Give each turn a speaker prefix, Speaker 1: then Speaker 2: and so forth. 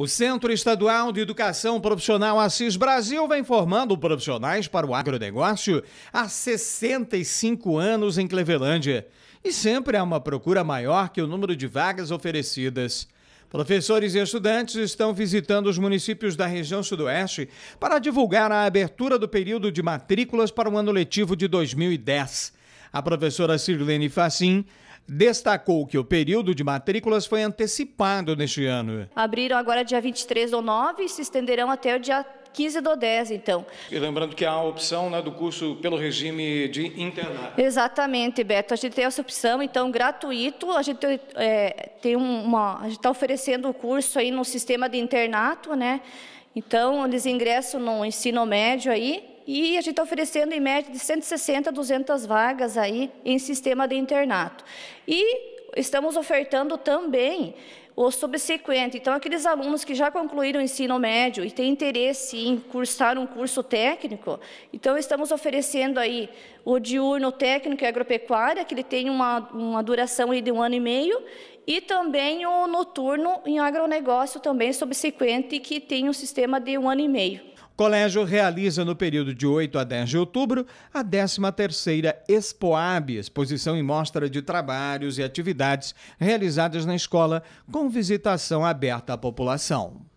Speaker 1: O Centro Estadual de Educação Profissional Assis Brasil vem formando profissionais para o agronegócio há 65 anos em Clevelândia. E sempre há uma procura maior que o número de vagas oferecidas. Professores e estudantes estão visitando os municípios da região Sudoeste para divulgar a abertura do período de matrículas para o ano letivo de 2010. A professora Sirlene Facim destacou que o período de matrículas foi antecipado neste ano.
Speaker 2: Abriram agora dia 23 do 9 e se estenderão até o dia 15 do 10, então.
Speaker 1: E lembrando que há a opção né, do curso pelo regime de internato.
Speaker 2: Exatamente, Beto. A gente tem essa opção, então, gratuito. A gente é, tem uma. A gente está oferecendo o curso aí no sistema de internato, né? Então, eles ingressam no ensino médio aí e a gente está oferecendo em média de 160 a 200 vagas aí em sistema de internato. E estamos ofertando também o subsequente. Então, aqueles alunos que já concluíram o ensino médio e têm interesse em cursar um curso técnico, então estamos oferecendo aí o diurno técnico e agropecuária, que ele tem uma, uma duração de um ano e meio, e também o noturno em agronegócio também subsequente, que tem um sistema de um ano e meio
Speaker 1: colégio realiza no período de 8 a 10 de outubro a 13ª Expoab, exposição e mostra de trabalhos e atividades realizadas na escola com visitação aberta à população.